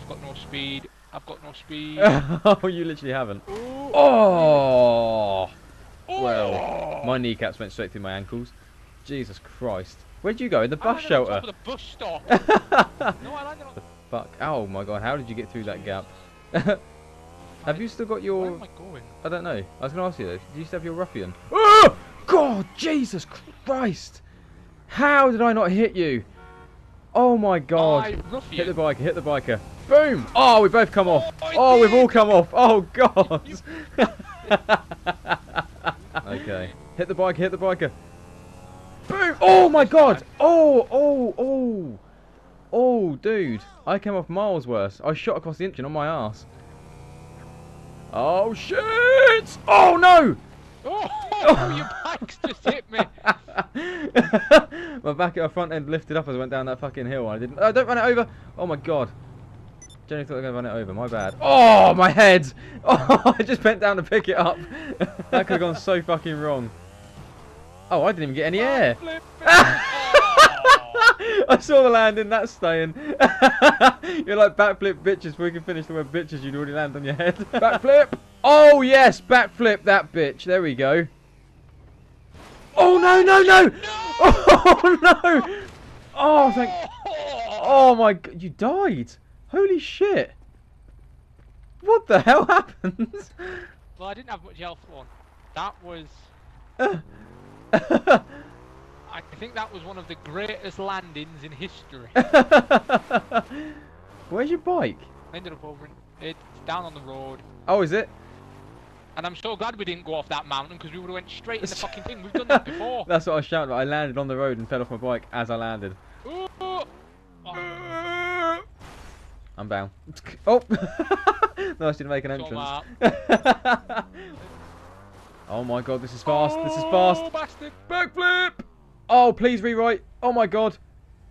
I've got no speed. I've got no speed. oh, you literally haven't. Ooh. Oh! Well, my kneecaps went straight through my ankles. Jesus Christ. Where'd you go? In the I bus landed shelter? the bus stop. no, I landed on. Fuck. Oh my god, how did you get through that gap? have you still got your... Where am I going? I don't know. I was going to ask you though. Do you still have your ruffian? Oh! God, Jesus Christ! How did I not hit you? Oh my god. I Hit the biker, hit the biker. Boom! Oh, we both come off. Oh, Oh, we've all come off. Oh god. okay. Hit the biker, hit the biker. Boom! Oh my god! Oh, oh, oh. Oh, dude. I came off miles worse. I shot across the engine on my ass. Oh shit! Oh no! Oh, your bike's just hit me. my back at my front end lifted up as I went down that fucking hill. I didn't. Oh, don't run it over! Oh my god. Jenny thought I was going to run it over. My bad. Oh, my head! Oh, I just bent down to pick it up. that could have gone so fucking wrong. Oh, I didn't even get any air. Oh. I saw the landing, that's staying. You're like backflip bitches before you can finish the word bitches, you'd already land on your head. backflip! Oh yes, backflip that bitch. There we go. Oh no, no, no! Oh no! Oh, thank. Oh my god, you died! Holy shit! What the hell happened? Well, I didn't have much health on. That was. I think that was one of the greatest landings in history. Where's your bike? I ended up over in, it's down on the road. Oh, is it? And I'm so glad we didn't go off that mountain because we would have went straight in the fucking thing. We've done that before. That's what I was shouting. I landed on the road and fell off my bike as I landed. Ooh. Oh, I'm down. Oh! nice to make an entrance. oh my god, this is fast. This is fast. Oh, bastard. Backflip! Oh, please rewrite. Oh my god.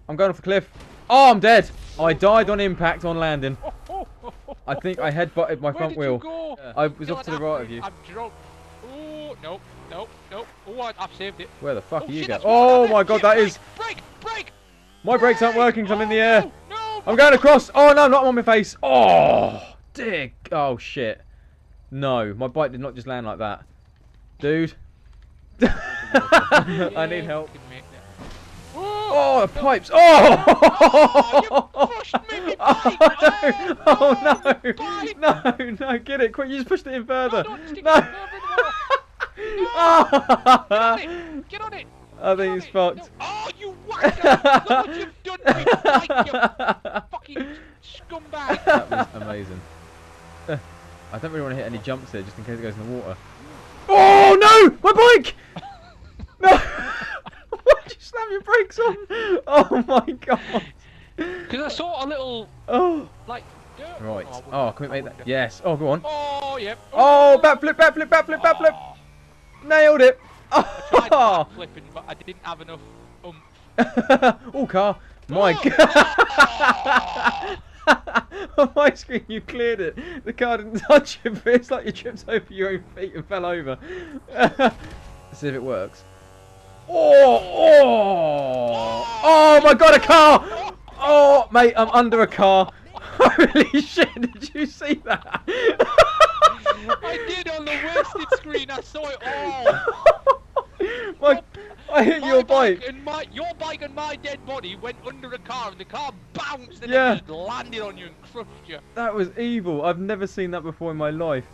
I'm going off the cliff. Oh, I'm dead. I died on impact on landing. Oh, I think I headbutted my Where front wheel. I was off to the right of you. I've dropped. Oh, nope, nope, nope. Oh, I- I've saved it. Where the fuck oh, are you shit, going? that's water down Oh my god, Shit, that brake, is. Brake, brake. My brakes aren't working 'cause I'm in the air. Oh, No, I'm going across. Oh no, not on my face. Oh, dick. Oh shit. No, my bike did not just land like that. Dude. I need help. you can make that. Oh, the pipes. Oh! Oh, you pushed me, me bike. Oh, no. Oh, Oh, bike. no. No, no, get it. Quick, you just pushed it in further. No, don't stick No. it further in the water. Oh. Get on it. Get on it. I Get think on he's it. fucked. No. Oh, you whacker. Look what you've done to me, bike, you fucking scumbag. That was amazing. I don't really want to hit any jumps here just in case it goes in the water. Oh no! My bike! No! Why'd slam your brakes on? Oh my god! Because I saw a little, Oh! like, dirt. Right. Oh, I wouldn't- Oh, can we make that? wouldn't. Yes. Oh, go on. Oh, yep. Oh, backflip, backflip, backflip, backflip! Oh, Nailed it! i tried Oh! flipping, but I didn't have enough oomph. oh, car. My Oh! god! On my screen, you cleared it. The car didn't touch it, but it's like you tripped over your own feet and fell over. Let's see if it works. Oh! Oh! Oh my god, a car! Oh, mate, I'm under a car. Holy shit, did you see that? I did on the wasted screen. I saw it all. my, I hit My your bike. and my your bike and my dead body went under a car, and the car bounced and Yeah. landed on you and crushed you. That was evil. I've never seen that before in my life.